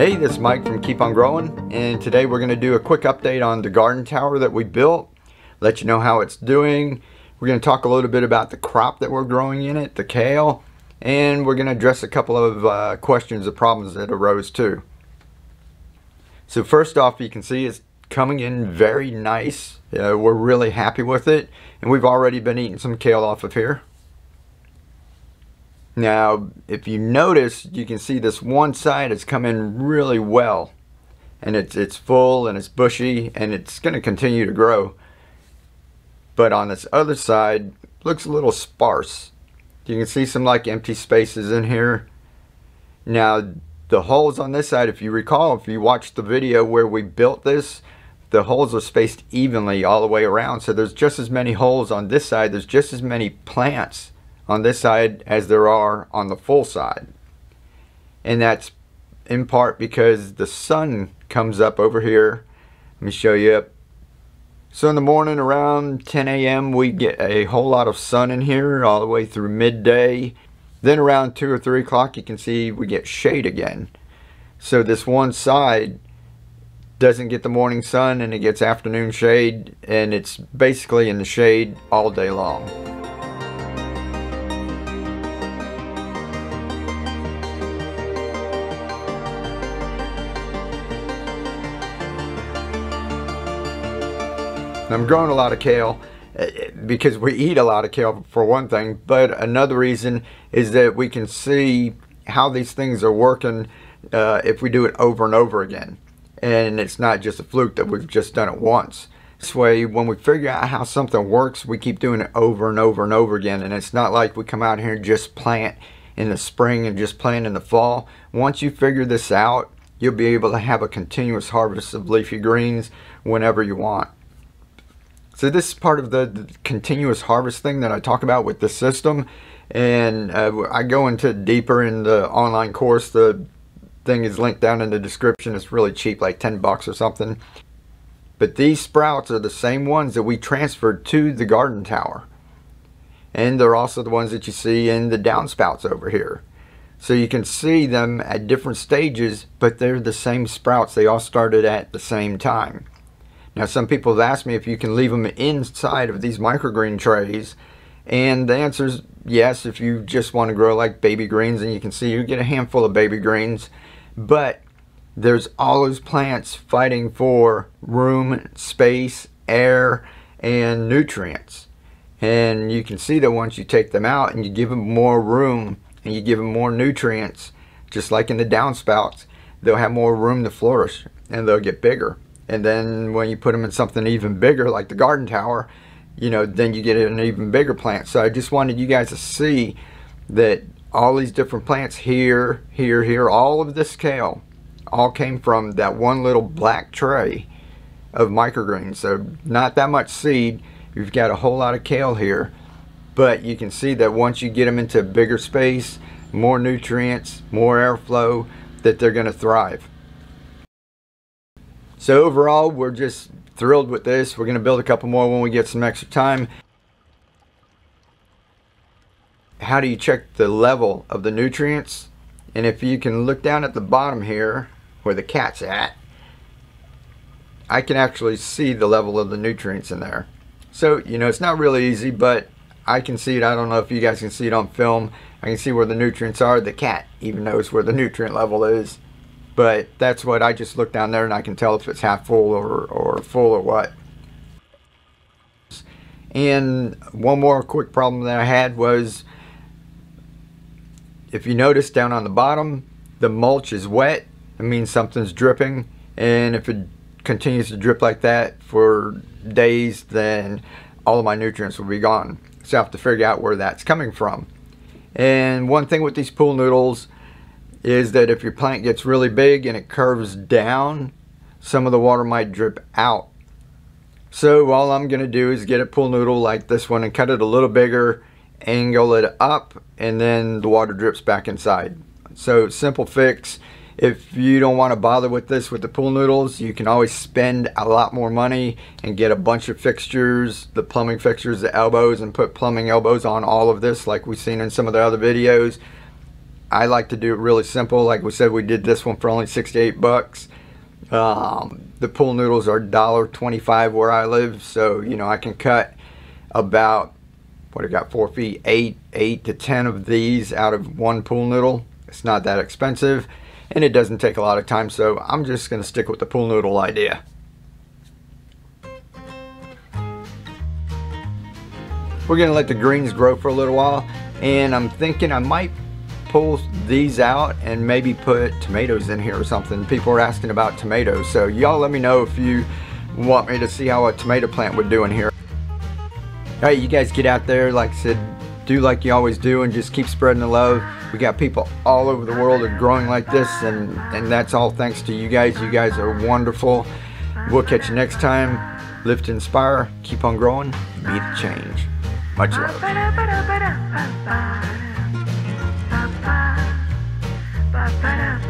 Hey, this is Mike from Keep On Growing, and today we're going to do a quick update on the garden tower that we built, let you know how it's doing. We're going to talk a little bit about the crop that we're growing in it, the kale, and we're going to address a couple of uh, questions or problems that arose too. So first off, you can see it's coming in very nice. Uh, we're really happy with it, and we've already been eating some kale off of here. Now, if you notice, you can see this one side has come in really well. And it's, it's full and it's bushy and it's going to continue to grow. But on this other side, looks a little sparse. You can see some like empty spaces in here. Now, the holes on this side, if you recall, if you watched the video where we built this, the holes are spaced evenly all the way around. So there's just as many holes on this side. There's just as many plants on this side as there are on the full side. And that's in part because the sun comes up over here. Let me show you. So in the morning around 10 a.m. we get a whole lot of sun in here all the way through midday. Then around 2 or 3 o'clock you can see we get shade again. So this one side doesn't get the morning sun and it gets afternoon shade and it's basically in the shade all day long. I'm growing a lot of kale eh, because we eat a lot of kale for one thing, but another reason is that we can see how these things are working uh, if we do it over and over again. And it's not just a fluke that we've just done it once. This way, when we figure out how something works, we keep doing it over and over and over again. And it's not like we come out here and just plant in the spring and just plant in the fall. Once you figure this out, you'll be able to have a continuous harvest of leafy greens whenever you want. So this is part of the, the, continuous harvest thing that I talk about with the system. And uh, I go into deeper in the online course. The thing is linked down in the description. It's really cheap, like 10 bucks or something. But these sprouts are the same ones that we transferred to the garden tower. And they're also the ones that you see in the downspouts over here. So you can see them at different stages, but they're the same sprouts. They all started at the same time. Now some people have asked me if you can leave them inside of these microgreen trays and the answer is yes if you just want to grow like baby greens and you can see you get a handful of baby greens but there's all those plants fighting for room, space, air, and nutrients. And you can see that once you take them out and you give them more room and you give them more nutrients, just like in the downspouts, they'll have more room to flourish and they'll get bigger. And then when you put them in something even bigger, like the garden tower, you know, then you get an even bigger plant. So I just wanted you guys to see that all these different plants here, here, here, all of this kale all came from that one little black tray of microgreens. So not that much seed. You've got a whole lot of kale here. But you can see that once you get them into a bigger space, more nutrients, more airflow, that they're going to thrive. So overall, we're just thrilled with this. We're going to build a couple more when we get some extra time. How do you check the level of the nutrients? And if you can look down at the bottom here, where the cat's at, I can actually see the level of the nutrients in there. So, you know, it's not really easy, but I can see it. I don't know if you guys can see it on film. I can see where the nutrients are. The cat even knows where the nutrient level is. But that's what I just look down there and I can tell if it's half full or, or full or what. And one more quick problem that I had was if you notice down on the bottom, the mulch is wet. It means something's dripping. And if it continues to drip like that for days, then all of my nutrients will be gone. So I have to figure out where that's coming from. And one thing with these pool noodles, is that if your plant gets really big and it curves down, some of the water might drip out. So all I'm going to do is get a pool noodle like this one and cut it a little bigger, angle it up, and then the water drips back inside. So simple fix. If you don't want to bother with this with the pool noodles, you can always spend a lot more money and get a bunch of fixtures, the plumbing fixtures, the elbows, and put plumbing elbows on all of this like we've seen in some of the other videos I like to do it really simple. Like we said, we did this one for only 68 bucks. Um, the pool noodles are $1.25 where I live, so you know I can cut about what I got four feet, eight, eight to ten of these out of one pool noodle. It's not that expensive, and it doesn't take a lot of time. So I'm just gonna stick with the pool noodle idea. We're gonna let the greens grow for a little while, and I'm thinking I might pull these out and maybe put tomatoes in here or something. People are asking about tomatoes, so y'all let me know if you want me to see how a tomato plant would do in here. Alright, you guys get out there, like I said, do like you always do and just keep spreading the love. We got people all over the world are growing like this and, and that's all thanks to you guys. You guys are wonderful. We'll catch you next time. Live to inspire, keep on growing, be the change. Much love para